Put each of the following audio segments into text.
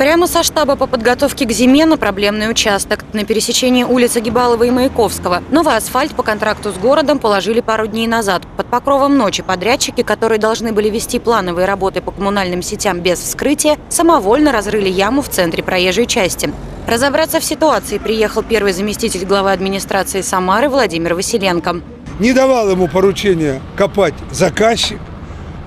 Прямо со штаба по подготовке к зиме на проблемный участок на пересечении улиц Агибалова и Маяковского. Новый асфальт по контракту с городом положили пару дней назад. Под покровом ночи подрядчики, которые должны были вести плановые работы по коммунальным сетям без вскрытия, самовольно разрыли яму в центре проезжей части. Разобраться в ситуации приехал первый заместитель главы администрации Самары Владимир Василенко. не давал ему поручения копать заказчик.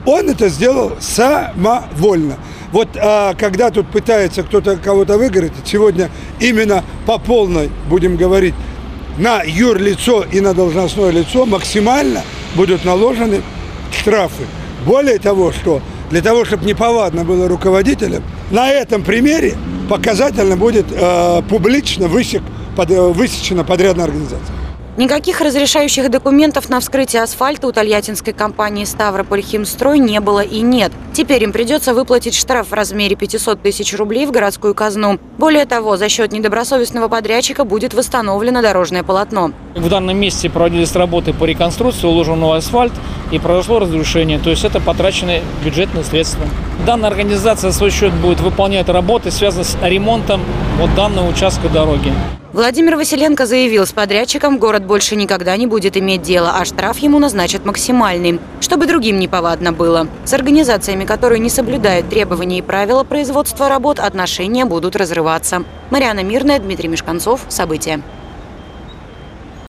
Он это сделал самовольно. Вот а, когда тут пытается кто-то кого-то выиграть, сегодня именно по полной, будем говорить, на юрлицо и на должностное лицо максимально будут наложены штрафы. Более того, что для того, чтобы неповадно было руководителям, на этом примере показательно будет э, публично высек, под, э, высечена подрядная организация. Никаких разрешающих документов на вскрытие асфальта у тольяттинской компании «Ставрополь Химстрой» не было и нет. Теперь им придется выплатить штраф в размере 500 тысяч рублей в городскую казну. Более того, за счет недобросовестного подрядчика будет восстановлено дорожное полотно. В данном месте проводились работы по реконструкции, уложен новый асфальт и произошло разрушение. То есть это потраченные бюджетные средства. Данная организация за свой счет будет выполнять работы, связанные с ремонтом вот данного участка дороги. Владимир Василенко заявил, с подрядчиком город больше никогда не будет иметь дело, а штраф ему назначат максимальный, чтобы другим неповадно было. С организациями, которые не соблюдают требования и правила производства работ, отношения будут разрываться. Мариана Мирная, Дмитрий Мешканцов. События.